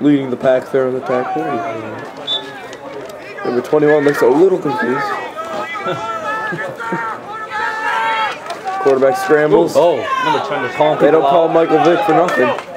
leading the pack there on the tackle. Number 21 looks a little confused. Quarterback scrambles. Oh, number trying to They don't call Michael Vick for nothing.